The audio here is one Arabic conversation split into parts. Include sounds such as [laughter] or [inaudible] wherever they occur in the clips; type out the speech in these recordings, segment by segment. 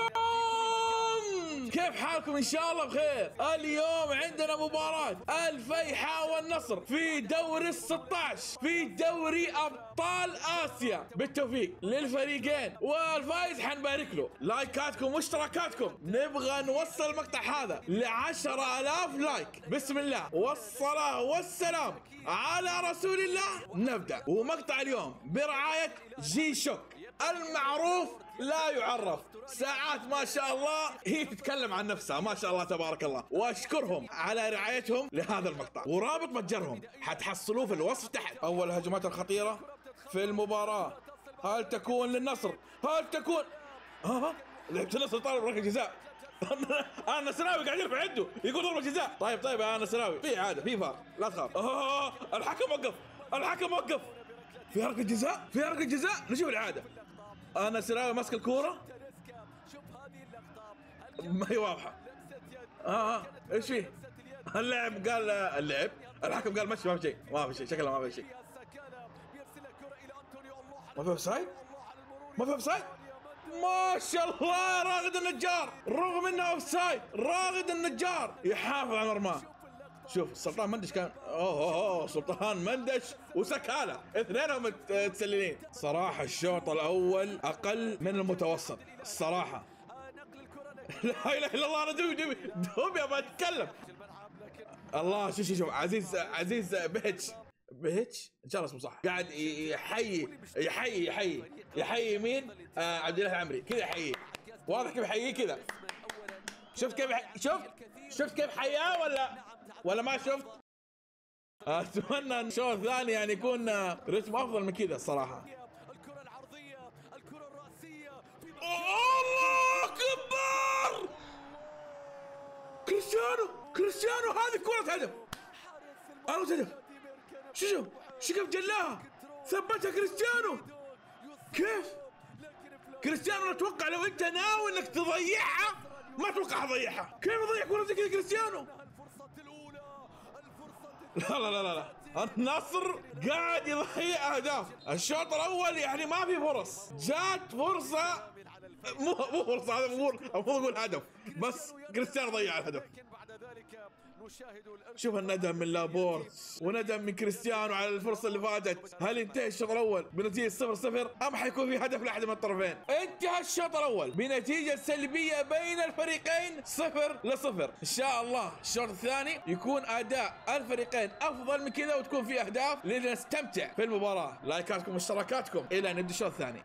عليكم! كيف حالكم؟ إن شاء الله بخير. اليوم عندنا مباراة الفيحاء والنصر في دوري ال 16 في دوري أبطال آسيا. بالتوفيق للفريقين. والفايز حنبارك له. لايكاتكم واشتراكاتكم. نبغى نوصل المقطع هذا ل 10000 لايك. بسم الله. والصلاة والسلام على رسول الله. نبدأ. ومقطع اليوم برعاية جي شوك المعروف لا يعرف. ساعات ما شاء الله هي تتكلم عن نفسها. ما شاء الله تبارك الله. واشكرهم على رعايتهم لهذا المقطع. ورابط متجرهم. حتحصلوه في الوصف تحت. أول الهجمات الخطيرة في المباراة. هل تكون للنصر؟ هل تكون؟ ها لعبة النصر طالب ركله جزاء [laughs] أنا نسراوي قاعد يرفع يده. يقول ضربه جزاء طيب طيب يا نسراوي في عادة في فار. لا تخاف. الحكم وقف. الحكم وقف. في ركله جزاء في ركله جزاء نشوف الإعادة. النصراوي ماسك الكورة؟ ما هي واضحة. آه آه. إيش فيه؟ اللاعب قال اللعب الحكم قال مشي ما في شيء ما في شيء شكله ما في شيء. ما في offside؟ ما في offside؟ ما شاء الله راغد النجار. رغم إنه offside راغد النجار. يحافظ على مرماه شوف سلطان مندش كان أوه أوه, سلطان مندش وسكالة اثنينهم متسللين صراحة الشوط الأول أقل من المتوسط. الصراحة. [laughs] لا إله إلا الله أنا دوبي دوبي دوبي أبغى أتكلم. الله شوف شوف شوف عزيز عزيز بهتش بهتش إن شاء الله اسمه صح. قاعد يحيي يحيي يحيي. يحيي مين؟ آه عبد الله العمري. كذا يحييه واضح كيف يحييه كذا. شفت كيف. شفت شفت كيف حياه ولا؟ ولا ما شفت؟ أتمنى إن الشوط الثاني يعني يكون رتم أفضل من كذا الصراحة. الكرة العرضية الكرة الرأسية في الله أكبر! كريستيانو! كريستيانو هذه كرة هدف! أنا هدف! شو شو؟ شو كيف جلاها؟ ثبتها كريستيانو! كيف؟ كريستيانو أتوقع لو أنت ناوي إنك تضيعها ما أتوقع حضيعها كيف أضيع كرة زي كذا كريستيانو؟ لا لا لا لا النصر قاعد يضيع أهداف. الشوط الأول يعني ما في فرص. جات فرصة مو مو فرصة هذا المفروض أقول هدف بس كريستيانو ضيع الهدف. شوف الندم من لابورت. وندم من كريستيانو على الفرصة اللي فاتت هل انتهى الشوط الأول بنتيجة 0 0 أم حيكون في هدف لأحد من الطرفين؟ انتهى الشوط الأول بنتيجة سلبية بين الفريقين 0 ل 0 إن شاء الله الشوط الثاني يكون أداء الفريقين أفضل من كذا وتكون في أهداف لنستمتع في المباراة. لايكاتكم واشتراكاتكم. إلى نبدا الشوط الثاني.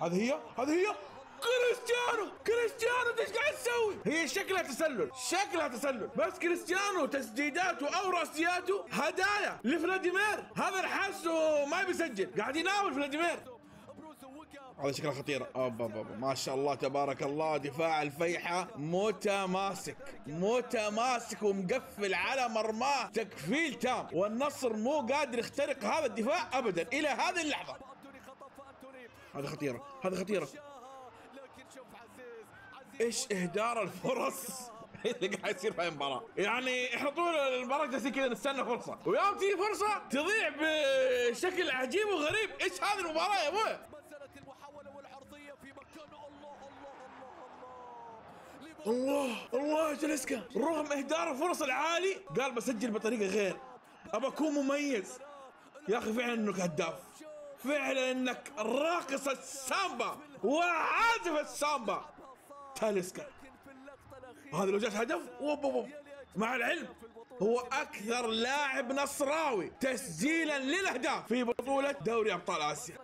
هذه هي؟ هذه هي؟ كريستيانو! كريستيانو إيش قاعد تسوي؟ هي شكلها تسلل شكلها تسلل. بس كريستيانو تسديداته أو رأسياته هدايا لفلاديمير. هذا حاسه ما بيسجل. قاعد يناول فلاديمير. هذا شكلها خطيرة. أوبا أوبا ما شاء الله تبارك الله دفاع الفيحة متماسك. متماسك ومقفل على مرماه. تكفيل تام. والنصر مو قادر يخترق هذا الدفاع أبدا. إلى هذه اللحظة. أنتوني خطف أنتوني هذه إيش إهدار الفرص؟ اللي قاعد يصير في المباراة يعني إحنا طول المباراة جالسين كذا نستنى فرصة. ويوم تيجي فرصة تضيع بشكل عجيب وغريب. إيش هذه المباراة يا أبوي؟ في مكان. الله الله الله الله الله. الله يا جلسكا. رغم إهدار الفرص العالي. قال بسجل بطريقة غير. ابى اكون مميز. يا أخي فعلا إنك هداف. فعلا إنك راقص السامبا. وعازف السامبا. تاليسكا. هذا لو جات هدف. مع العلم هو أكثر لاعب نصراوي تسجيلا للأهداف في بطولة دوري أبطال آسيا.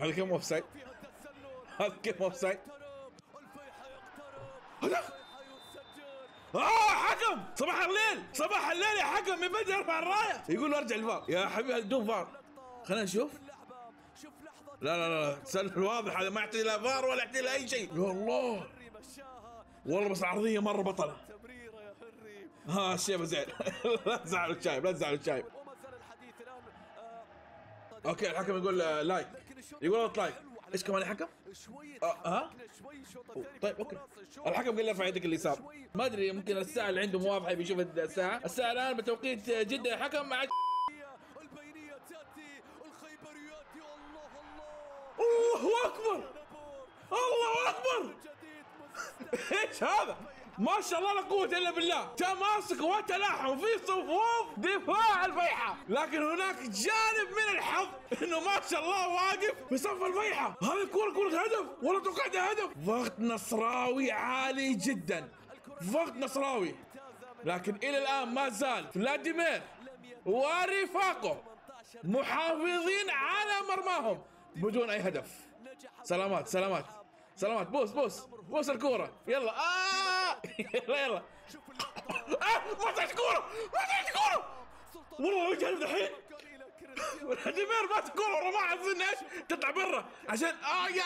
هذا كم فيها التسلل هذا كم الفيحة يقترب هدف. آه حكم. صباح الليل. صباح الليل يا حكم من بدري ارفع الراية. يقول له ارجع الفار. يا حبيبي بدون فار؟ خلينا نشوف. لا لا لا لا تسلل واضح هذا ما يحتاج لا فار ولا يحتاج لا أي شيء. يا الله. والله بس العرضيه مرة بطلة. تمريرة يا حري. ها الشيء زين [laughs] لا تزعلوا الشايب لا تزعلوا الشايب. وما زال الحديث الآن آه، okay الحكم يقول آه، like. يقول out like. إيش كمان الحكم؟ آه، ها؟ طيب okay. الحكم قال لي ارفع يدك اليسار ما أدري ممكن الساعة اللي عنده مو واضحة بيشوف الساعة. الساعة الآن بتوقيت جدة يا حكم مع الله أكبر. الله أكبر. إيش هذا؟ ما شاء الله لا قوة إلا بالله، تماسك وتلاحم في صفوف دفاع الفيحة، لكن هناك جانب من الحظ إنه ما شاء الله واقف في صف الفيحة، هذه الكورة كورة هدف، ولا توقعتها هدف، ضغط نصراوي عالي جدا، ضغط نصراوي، لكن إلى الآن ما زال فلاديمير ورفاقه محافظين على مرماهم. بدون أي هدف. سلامات سلامات. سلامات. بوس بوس. بوس الكورة. يلا. آه! يلا يلا. آه! ما طلعت كورة. ما طلعت كورة. والله جانب الحين فلاديمير مات الكورة ورماها أظن إيش. تطلع برا. عشان آه يا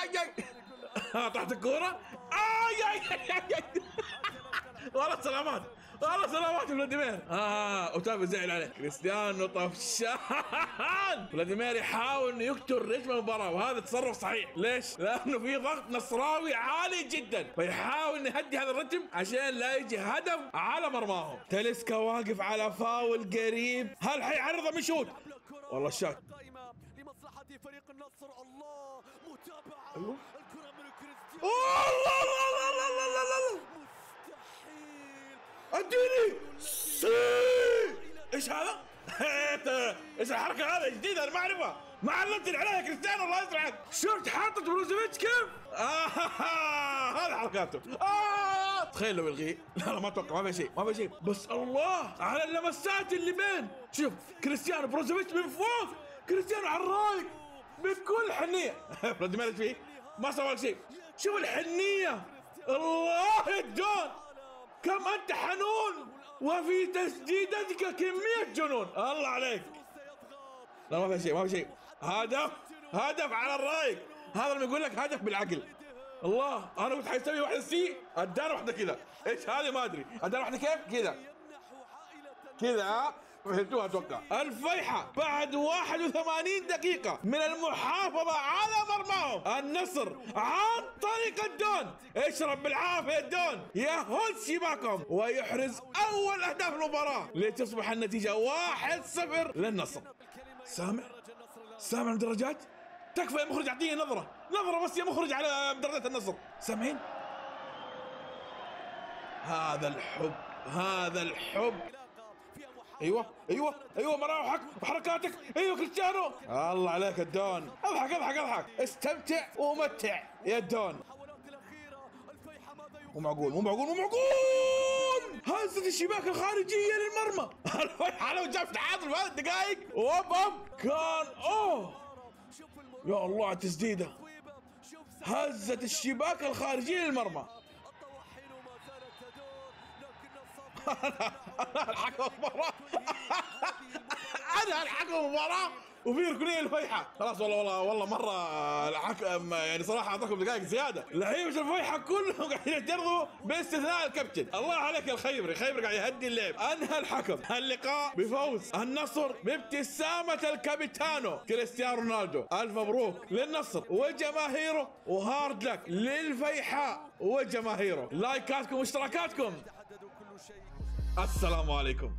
يا طلعت الكورة. آه يا يا يا والله سلامات. والله سلامات فلاديمير. آه اوتافيو زعل عليه. كريستيانو طفشان. [laughs] فلاديمير يحاول إنه يقتل رتم المباراة وهذا تصرف صحيح. ليش؟ لأنه في ضغط نصراوي عالي جدا. فيحاول إنه يهدي هذا الرتم عشان لا يجي هدف على مرماهم. تاليسكا واقف على فاول قريب. هل حيعرضه من shoot؟ والله الشات قائمة لمصلحة فريق النصر. الله متابعة. أيوه. الكرة من كريستيانو. أديني! سي! إيش هذا؟ إيش الحركة هذه؟ جديدة أنا ما أعرفها. ما علمتني عليها كريستيانو الله يسعدك شفت حاطط بروزوفيتش كيف؟ آه [laughs] هذا حركاته. آه تخيل لو يلغيه. لا لا ما أتوقع ما في شيء ما في شيء. بس الله على اللمسات اللي بين. شوف كريستيانو بروزوفيتش من فوق كريستيانو على الرايق بكل حنية. [laughs] فلاديمير إيش فيه؟ ما سوى شيء. شوف الحنية. الله الدون كم أنت حنون؟ وفي تسديدتك كمية جنون. الله عليك. لا ما في شيء ما في شيء. هدف هدف على الرايق هذا لما يقول لك هدف بالعقل. الله أنا قلت حيسوي واحدة سي أدانا واحدة كذا. إيش هذه؟ ما أدري. أدانا واحدة كيف؟ كذا. كذا ها؟ فهمتوها أتوقع الفيحة بعد 81 دقيقة من المحافظة على مرماهم. النصر عن طريق الدون. اشرب بالعافية الدون. يهز شباكهم ويحرز أول أهداف المباراة لتصبح النتيجة 1-0 للنصر. سامع؟ سامع المدرجات تكفى يا مخرج اعطيني نظرة. نظرة بس يا مخرج على مدرجات النصر. سامعين؟ هذا الحب هذا الحب. أيوه أيوه أيوه مراوحك وحركاتك أيوه كريستيانو. الله عليك الدون أضحك أضحك أضحك. استمتع ومتع يا الدون مو معقول مو معقول مو معقول. هزت الشباك الخارجية للمرمى. الفيحة لو جاب تعادل في هذه الدقائق وب وب كان أوه. يا الله على شوف هزت الشباك الخارجية للمرمى. أنا الحكم المباراة [laughs] أنا الحكم المباراة وفي ركنية الفيحة. خلاص والله والله والله مرة الحكم يعني صراحة اعطاكم دقائق زيادة. لعيبة الفيحة كلهم قاعدين يعترضوا باستثناء الكابتن. الله عليك يا الخيبري. الخيبري قاعد يهدي اللعب. انهى الحكم اللقاء بفوز. النصر بابتسامة الكابيتانو كريستيانو رونالدو. ألف مبروك للنصر. وجماهيره. و hard luck للفيحاء. وجماهيره. لايكاتكم واشتراكاتكم حددوا كل شيء السلام عليكم